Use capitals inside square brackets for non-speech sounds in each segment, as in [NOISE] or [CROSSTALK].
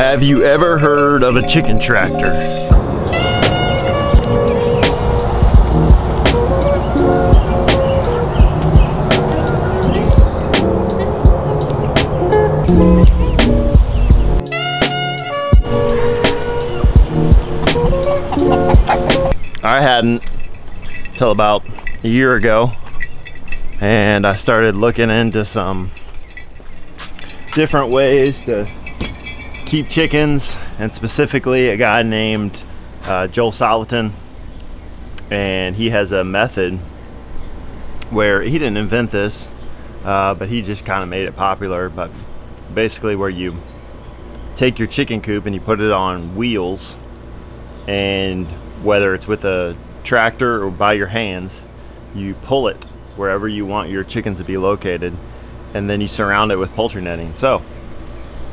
Have you ever heard of a chicken tractor? I hadn't till about a year ago and I started looking into some different ways to keep chickens and specifically a guy named uh, Joel Salatin. And he has a method where he didn't invent this uh, but he just kind of made it popular but basically where you take your chicken coop and you put it on wheels and whether it's with a tractor or by your hands you pull it wherever you want your chickens to be located and then you surround it with poultry netting. So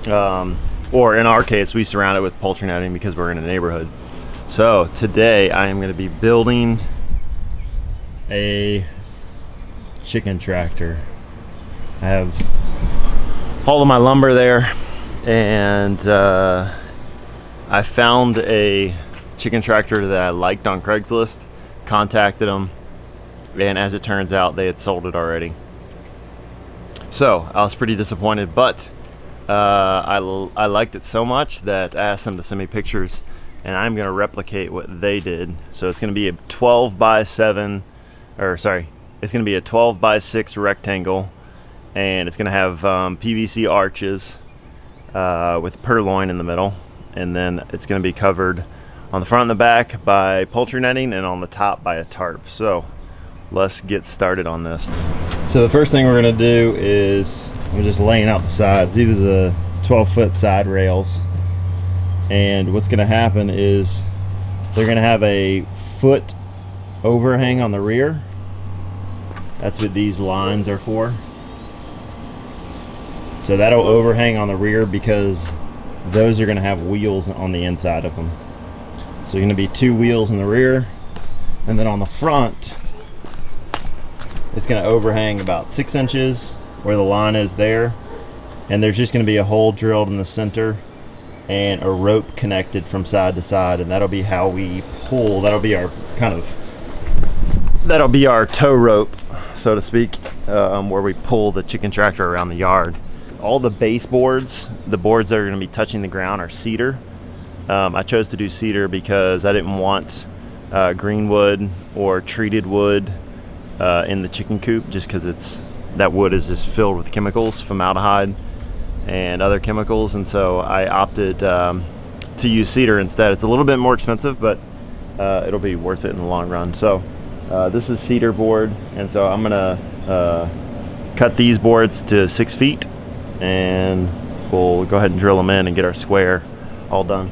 um, or in our case we surround it with poultry netting because we're in a neighborhood. So today I am going to be building a chicken tractor. I have all of my lumber there and uh, I found a chicken tractor that I liked on Craigslist contacted them and as it turns out they had sold it already. So I was pretty disappointed but uh, I, I liked it so much that I asked them to send me pictures and I'm gonna replicate what they did. So it's gonna be a 12 by 7 or sorry it's gonna be a 12 by 6 rectangle and it's gonna have um, PVC arches uh, with purloin in the middle and then it's gonna be covered on the front and the back by poultry netting and on the top by a tarp. So let's get started on this. So the first thing we're going to do is we're just laying out the sides. These are the 12 foot side rails. And what's going to happen is they're going to have a foot overhang on the rear. That's what these lines are for. So that'll overhang on the rear because those are going to have wheels on the inside of them. So you're going to be two wheels in the rear and then on the front it's going to overhang about six inches where the line is there and there's just going to be a hole drilled in the center and a rope connected from side to side and that'll be how we pull. That'll be our kind of that'll be our tow rope so to speak um, where we pull the chicken tractor around the yard. All the baseboards the boards that are going to be touching the ground are cedar. Um, I chose to do cedar because I didn't want uh, green wood or treated wood uh, in the chicken coop just because it's that wood is just filled with chemicals, formaldehyde and other chemicals and so I opted um, to use cedar instead. It's a little bit more expensive but uh, it'll be worth it in the long run. So uh, this is cedar board and so I'm gonna uh, cut these boards to six feet and we'll go ahead and drill them in and get our square all done.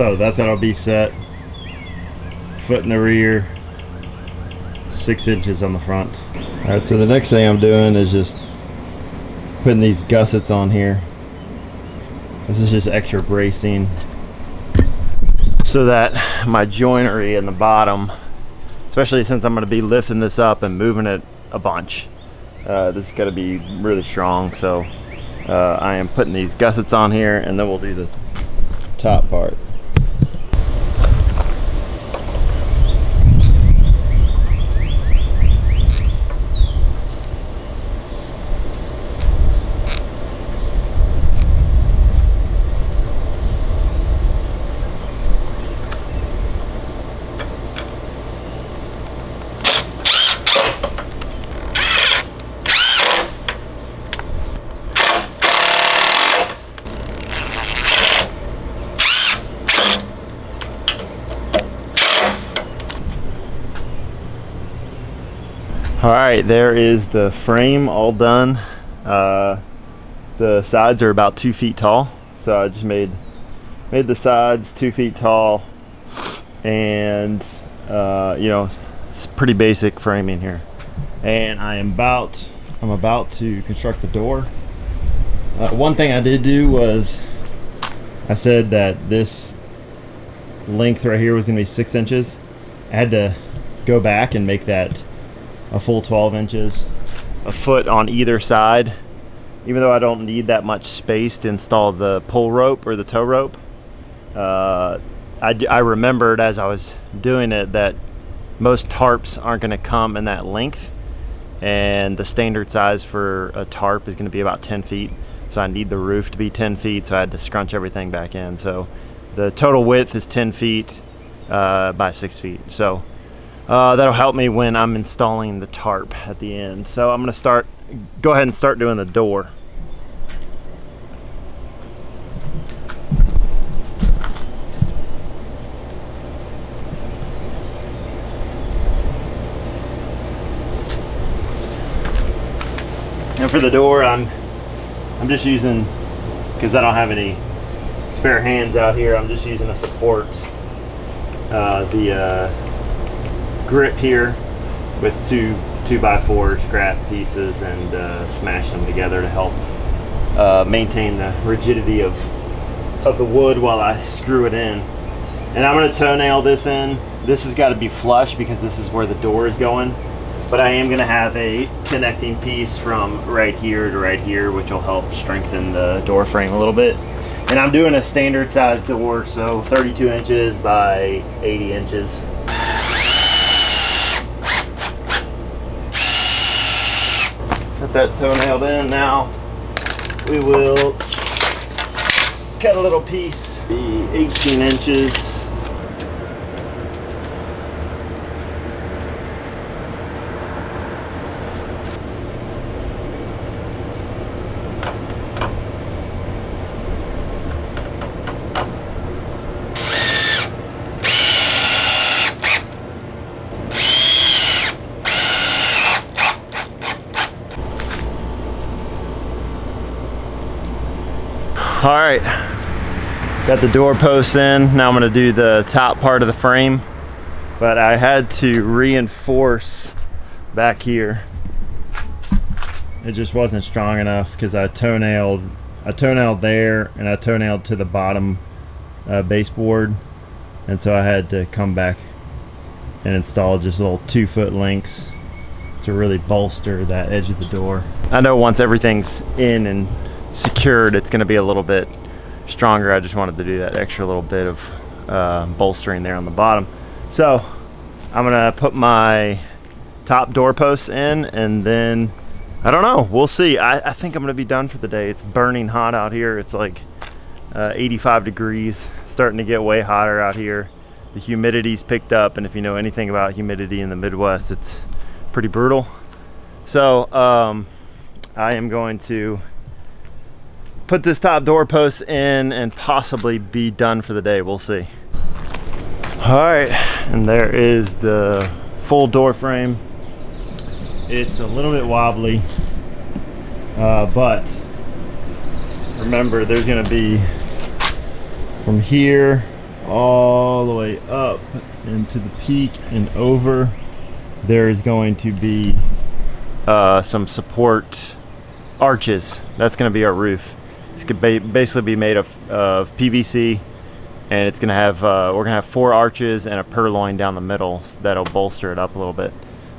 So that's how it'll be set. Foot in the rear, six inches on the front. All right, so the next thing I'm doing is just putting these gussets on here. This is just extra bracing so that my joinery in the bottom, especially since I'm gonna be lifting this up and moving it a bunch, uh, this is gonna be really strong. So uh, I am putting these gussets on here and then we'll do the top part. all right there is the frame all done. Uh, the sides are about two feet tall. So I just made made the sides two feet tall and uh, you know it's pretty basic framing here. And I am about I'm about to construct the door. Uh, one thing I did do was I said that this length right here was gonna be six inches. I had to go back and make that a full 12 inches, a foot on either side. Even though I don't need that much space to install the pull rope or the tow rope, uh, I, I remembered as I was doing it that most tarps aren't going to come in that length and the standard size for a tarp is going to be about 10 feet. So I need the roof to be 10 feet so I had to scrunch everything back in. So the total width is 10 feet uh, by 6 feet. So uh, that'll help me when I'm installing the tarp at the end so I'm gonna start go ahead and start doing the door And for the door, I'm I'm just using because I don't have any spare hands out here. I'm just using a support, uh, the uh, grip here with two two by four scrap pieces and uh, smash them together to help uh, maintain the rigidity of of the wood while I screw it in. And I'm going to toenail this in. This has got to be flush because this is where the door is going but I am going to have a connecting piece from right here to right here which will help strengthen the door frame a little bit and I'm doing a standard size door so 32 inches by 80 inches Got that toe nailed in. Now we will cut a little piece be 18 inches All right, got the door posts in. Now I'm gonna do the top part of the frame, but I had to reinforce back here. It just wasn't strong enough because I toenailed, I toenailed there and I toenailed to the bottom uh, baseboard. And so I had to come back and install just little two foot links to really bolster that edge of the door. I know once everything's in and secured, it's going to be a little bit stronger. I just wanted to do that extra little bit of uh, bolstering there on the bottom. So I'm going to put my top door posts in and then I don't know. We'll see. I, I think I'm going to be done for the day. It's burning hot out here. It's like uh, 85 degrees, starting to get way hotter out here. The humidity's picked up, and if you know anything about humidity in the Midwest, it's pretty brutal. So um, I am going to put this top door post in and possibly be done for the day. We'll see. All right, and there is the full door frame. It's a little bit wobbly, uh, but remember there's gonna be from here all the way up into the peak and over there is going to be uh, some support arches that's going to be our roof it's going to basically be made of, of PVC and it's to have, uh, we're to have four arches and a purloin down the middle so that'll bolster it up a little bit.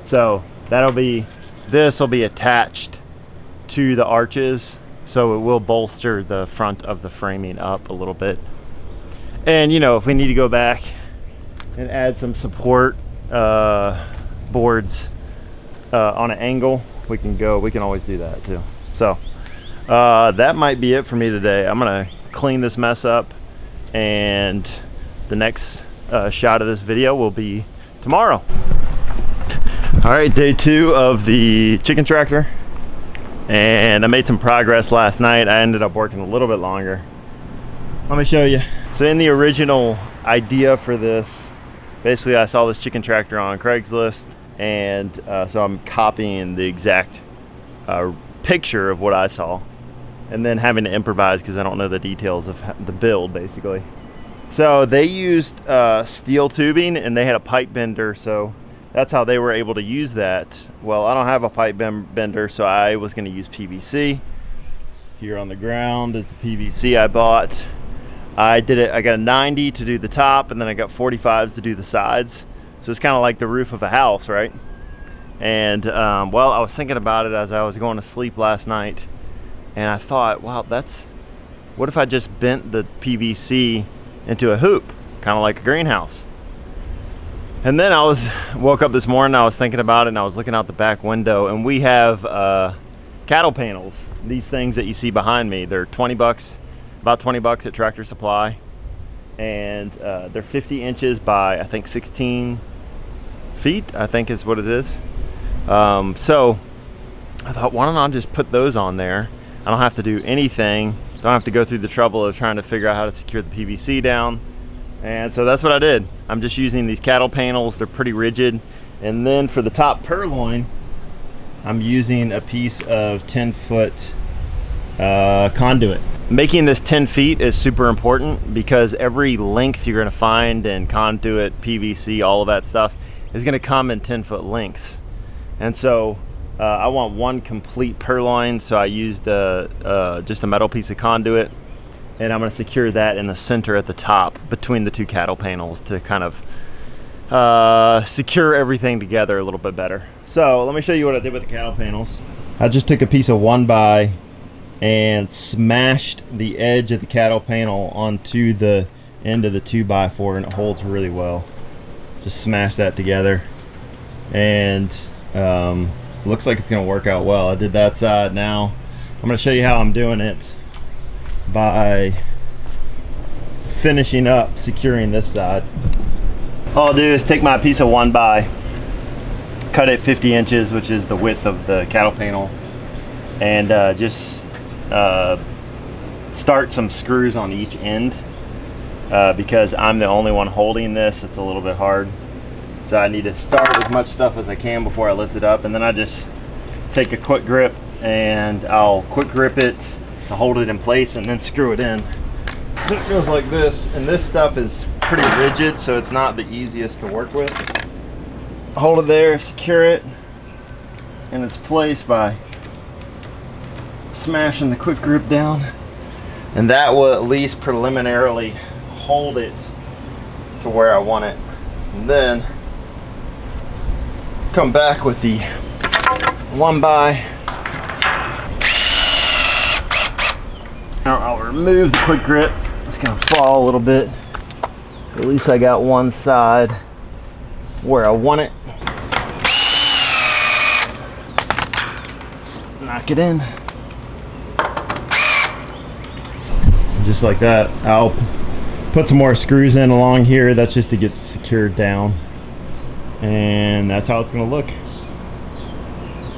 So that'll be, this will be attached to the arches so it will bolster the front of the framing up a little bit. And you know, if we need to go back and add some support uh, boards uh, on an angle, we can go, we can always do that too. So uh, that might be it for me today. I'm gonna clean this mess up and the next uh, shot of this video will be tomorrow. All right, day two of the chicken tractor. And I made some progress last night. I ended up working a little bit longer. Let me show you. So in the original idea for this, basically I saw this chicken tractor on Craigslist and uh, so I'm copying the exact uh, picture of what I saw and then having to improvise because I don't know the details of the build basically. So they used uh, steel tubing and they had a pipe bender so that's how they were able to use that. Well I don't have a pipe bender so I was going to use PVC. Here on the ground is the PVC I bought. I did it, I got a 90 to do the top and then I got 45s to do the sides. So it's kind of like the roof of a house, right? And um, well, I was thinking about it as I was going to sleep last night, and I thought, wow, that's what if I just bent the PVC into a hoop, kind of like a greenhouse? And then I was [LAUGHS] woke up this morning, I was thinking about it, and I was looking out the back window, and we have uh, cattle panels. These things that you see behind me, they're 20 bucks, about 20 bucks at Tractor Supply, and uh, they're 50 inches by I think 16 feet. I think is what it is. Um, so I thought, why don't I just put those on there? I don't have to do anything. Don't have to go through the trouble of trying to figure out how to secure the PVC down. And so that's what I did. I'm just using these cattle panels. They're pretty rigid. And then for the top purloin, I'm using a piece of 10 foot uh, conduit. Making this 10 feet is super important because every length you're gonna find in conduit, PVC, all of that stuff is gonna come in 10 foot lengths. And so uh, I want one complete purloin, so I used uh, uh, just a metal piece of conduit and I'm going to secure that in the center at the top between the two cattle panels to kind of uh, secure everything together a little bit better. So let me show you what I did with the cattle panels. I just took a piece of one by and smashed the edge of the cattle panel onto the end of the two by four and it holds really well. Just smash that together and um, looks like it's gonna work out well. I did that side now. I'm gonna show you how I'm doing it by finishing up securing this side. All I'll do is take my piece of one by, cut it 50 inches, which is the width of the cattle panel, and uh, just uh, start some screws on each end. Uh, because I'm the only one holding this, it's a little bit hard. So I need to start as much stuff as I can before I lift it up, and then I just take a quick grip and I'll quick grip it to hold it in place and then screw it in. It goes like this, and this stuff is pretty rigid, so it's not the easiest to work with. Hold it there, secure it in its place by smashing the quick grip down. And that will at least preliminarily hold it to where I want it. And then come back with the one by Now I'll remove the quick grip. It's gonna fall a little bit. At least I got one side where I want it. Knock it in. Just like that. I'll put some more screws in along here. That's just to get secured down. And that's how it's gonna look.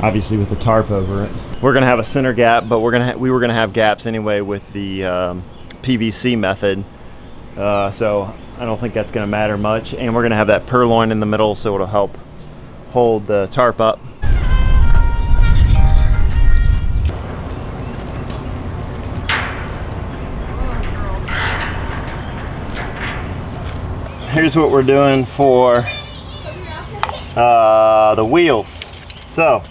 Obviously with the tarp over it we're gonna have a center gap, but we're gonna we were gonna have gaps anyway with the um, PVC method. Uh, so I don't think that's gonna matter much. And we're gonna have that purloin in the middle, so it'll help hold the tarp up. Here's what we're doing for uh, the wheels. So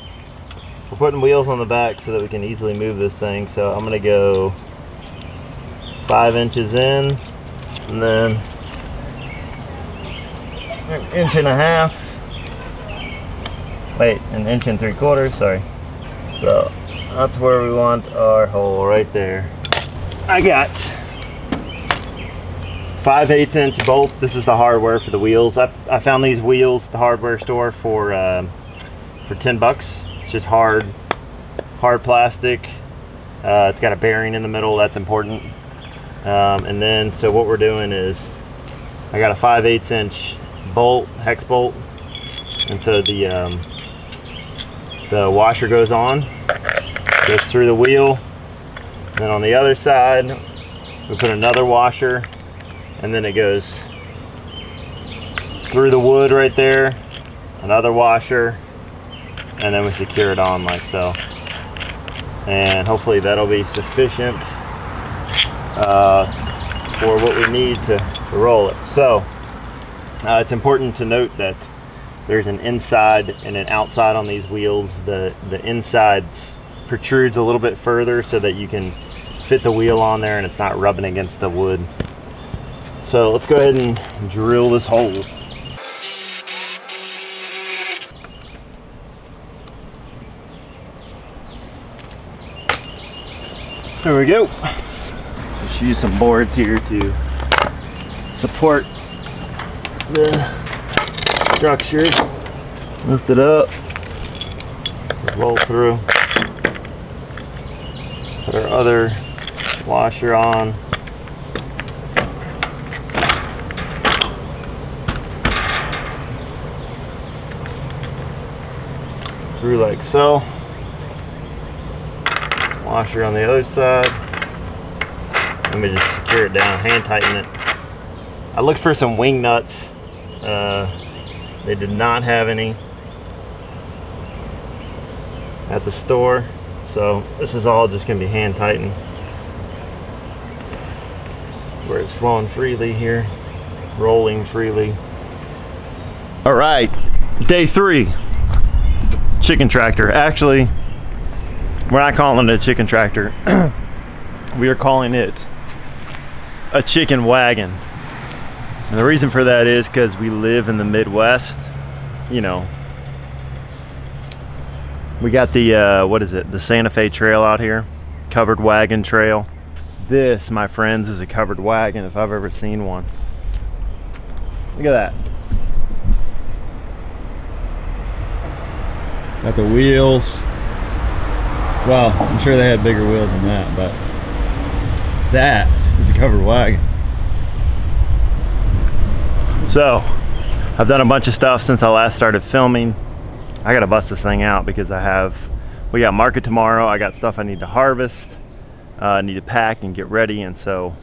we're putting wheels on the back so that we can easily move this thing. So I'm gonna go five inches in and then an inch and a half. Wait, an inch and three quarters, sorry. So that's where we want our hole right there. I got 5 8 inch bolts. This is the hardware for the wheels. I, I found these wheels at the hardware store for uh, for 10 bucks It's just hard, hard plastic. Uh, it's got a bearing in the middle, that's important. Um, and then, so what we're doing is, I got a 5 8 inch bolt, hex bolt. And so the, um, the washer goes on, goes through the wheel. Then on the other side, we put another washer and then it goes through the wood right there, another washer, and then we secure it on like so. And hopefully that'll be sufficient uh, for what we need to, roll it. So uh, it's important to note that there's an inside and an outside on these wheels. The the insides protrudes a little bit further so that you can fit the wheel on there and it's not rubbing against the wood so let's go ahead and drill this hole. There we go. Just use some boards here to support the structure. Lift it up, roll through. Put our other washer on. Through like so. Washer on the other side. Let me just secure it down, hand tighten it. I looked for some wing nuts. Uh, they did not have any at the store. So this is all just gonna be hand tightened where it's flowing freely here, rolling freely. All right, day three, chicken tractor. Actually, we're not calling it a chicken tractor. [CLEARS THROAT] we are calling it a chicken wagon. And the reason for that is because we live in the Midwest, you know. We got the, uh, what is it, the Santa Fe Trail out here, covered wagon trail. This, my friends, is a covered wagon if I've ever seen one. Look at that. Got the wheels. Well, I'm sure they had bigger wheels than that, but that is a covered wagon. So, I've done a bunch of stuff since I last started filming. I gotta bust this thing out because I have, we got market tomorrow. I got stuff I need to harvest uh, need to pack and get ready and so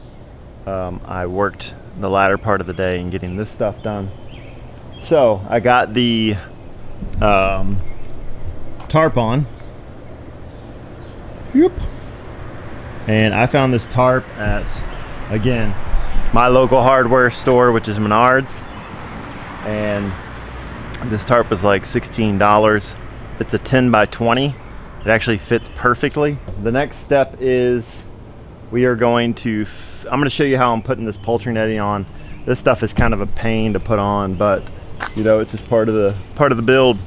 um, I worked the latter part of the day in getting this stuff done so I got the um, tarp on Yep. and I found this tarp at again my local hardware store which is Menards and this tarp was like $16 it's a 10 by 20 it actually fits perfectly. The next step is we are going to, I'm going to show you how I'm putting this poultry netting on. This stuff is kind of a pain to put on, but you know, it's just part of the, part of the build,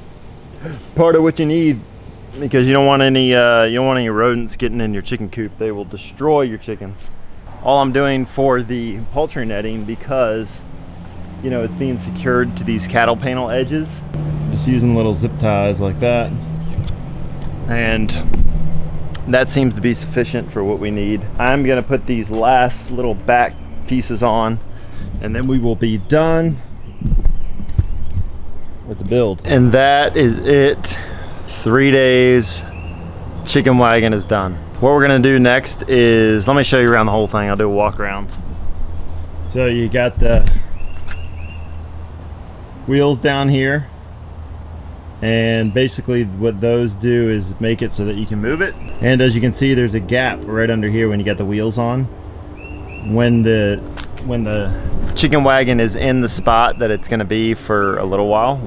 part of what you need because you don't want any, uh, you don't want any rodents getting in your chicken coop. They will destroy your chickens. All I'm doing for the poultry netting because you know, it's being secured to these cattle panel edges. Just using little zip ties like that and that seems to be sufficient for what we need. I'm gonna put these last little back pieces on and then we will be done with the build. And that is it. Three days, chicken wagon is done. What we're gonna do next is, let me show you around the whole thing. I'll do a walk around. So you got the wheels down here and basically what those do is make it so that you can move it and as you can see there's a gap right under here when you got the wheels on when the when the chicken wagon is in the spot that it's going to be for a little while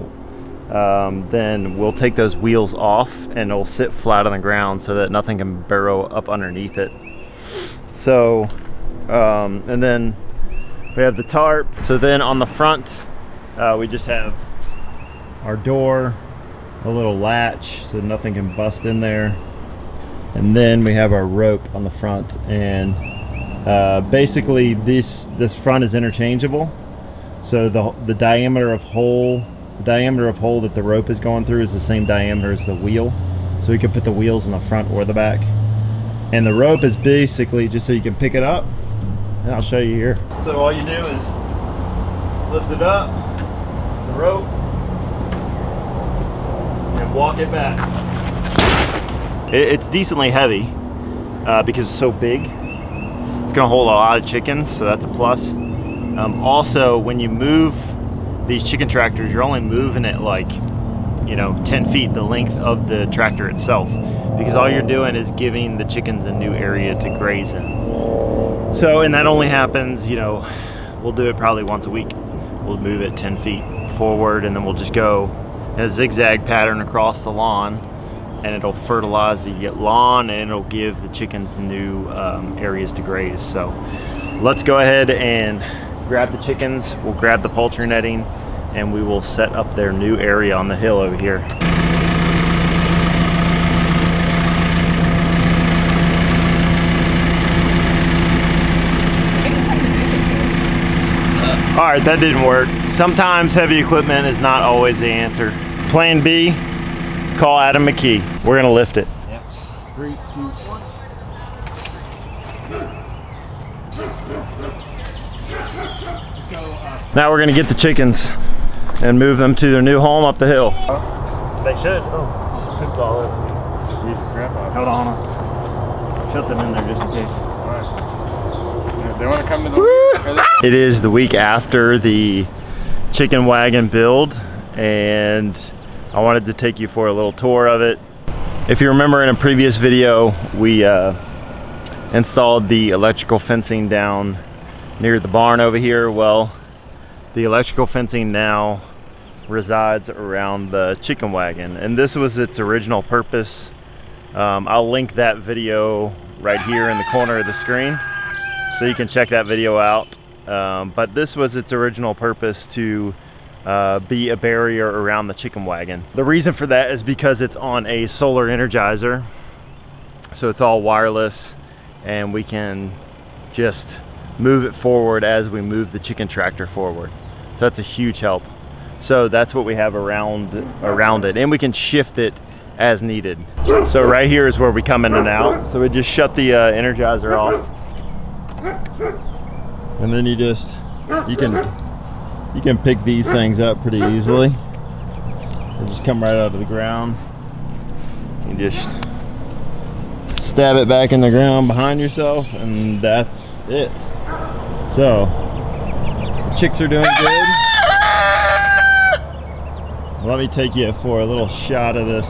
um, then we'll take those wheels off and it'll sit flat on the ground so that nothing can burrow up underneath it. So um, and then we have the tarp. So then on the front uh, we just have our door a little latch so nothing can bust in there. And then we have our rope on the front and uh, basically this this front is interchangeable so the the diameter of hole the diameter of hole that the rope is going through is the same diameter as the wheel so we can put the wheels in the front or the back and the rope is basically just so you can pick it up and I'll show you here so all you do is lift it up the rope and walk it back. it's decently heavy uh, because it's so big. Gonna hold a lot of chickens, so that's a plus. Um, also, when you move these chicken tractors, you're only moving it like, you know, 10 feet, the length of the tractor itself, because all you're doing is giving the chickens a new area to graze in. So, and that only happens, you know, we'll do it probably once a week. We'll move it 10 feet forward and then we'll just go in a zigzag pattern across the lawn and it'll fertilize the lawn and it'll give the chickens new um, areas to graze. So let's go ahead and grab the chickens. We'll grab the poultry netting and we will set up their new area on the hill over here. All right, that didn't work. Sometimes heavy equipment is not always the answer. Plan B, call Adam McKee. We're gonna lift it. Yep. Three, two, one. Now we're gonna get the chickens and move them to their new home up the hill. They should. Oh, pooped all over. squeeze the crap out. Hold on. Shut them in there just in case. Alright. They want to come to the. [LAUGHS] It is the week after the chicken wagon build and I wanted to take you for a little tour of it. If you remember in a previous video, we uh, installed the electrical fencing down near the barn over here. Well, the electrical fencing now resides around the chicken wagon and this was its original purpose. Um, I'll link that video right here in the corner of the screen so you can check that video out. Um, but this was its original purpose to uh, be a barrier around the chicken wagon. The reason for that is because it's on a solar energizer. So it's all wireless and we can just move it forward as we move the chicken tractor forward. So that's a huge help. So that's what we have around around it and we can shift it as needed. So right here is where we come in and out. So we just shut the uh, energizer off and then you just you can you can pick these things up pretty easily. They just come right out of the ground. You just stab it back in the ground behind yourself and that's it. So chicks are doing good. Let me take you for a little shot of this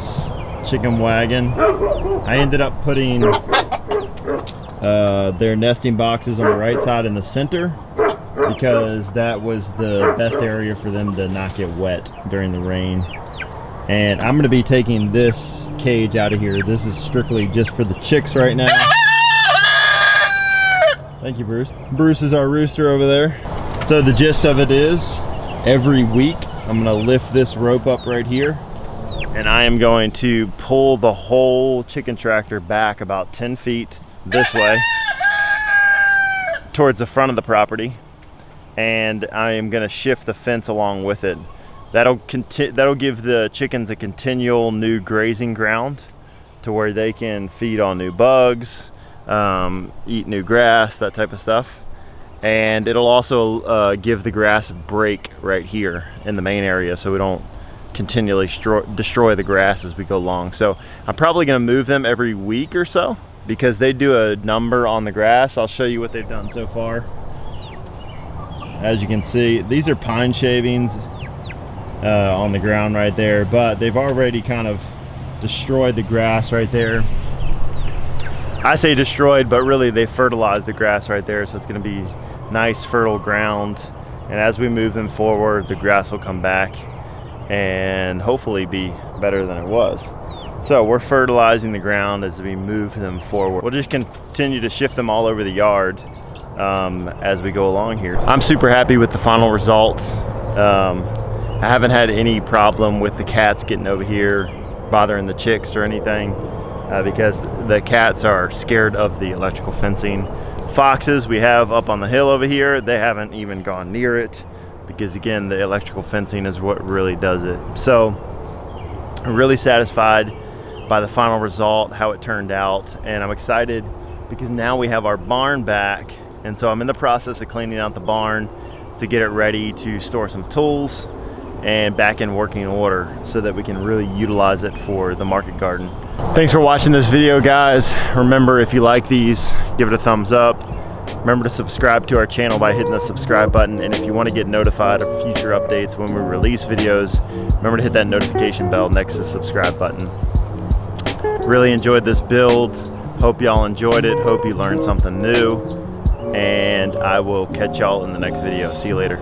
chicken wagon. I ended up putting uh, their nesting boxes on the right side in the center because that was the best area for them to not get wet during the rain. And I'm to be taking this cage out of here. This is strictly just for the chicks right now. Thank you, Bruce. Bruce is our rooster over there. So the gist of it is, every week I'm to lift this rope up right here and I am going to pull the whole chicken tractor back about 10 feet this way towards the front of the property and I am going to shift the fence along with it. That'll conti- that'll give the chickens a continual new grazing ground to where they can feed on new bugs, um, eat new grass, that type of stuff. And it'll also uh, give the grass a break right here in the main area so we don't continually destroy the grass as we go along. So I'm probably going to move them every week or so because they do a number on the grass. I'll show you what they've done so far. As you can see, these are pine shavings uh, on the ground right there, but they've already kind of destroyed the grass right there. I say destroyed, but really they fertilized the grass right there, so it's gonna be nice fertile ground. And as we move them forward, the grass will come back and hopefully be better than it was. So we're fertilizing the ground as we move them forward. We'll just continue to shift them all over the yard um, as we go along here. I'm super happy with the final result. Um, I haven't had any problem with the cats getting over here, bothering the chicks or anything, uh, because the cats are scared of the electrical fencing. Foxes we have up on the hill over here, they haven't even gone near it because again, the electrical fencing is what really does it. So I'm really satisfied by the final result, how it turned out. And I'm excited because now we have our barn back. And so I'm in the process of cleaning out the barn to get it ready to store some tools and back in working order so that we can really utilize it for the market garden. Thanks for watching this video guys. Remember if you like these, give it a thumbs up. Remember to subscribe to our channel by hitting the subscribe button. And if you want to get notified of future updates when we release videos, remember to hit that notification bell next to the subscribe button. Really enjoyed this build. Hope y'all enjoyed it. Hope you learned something new. And I will catch y'all in the next video. See you later.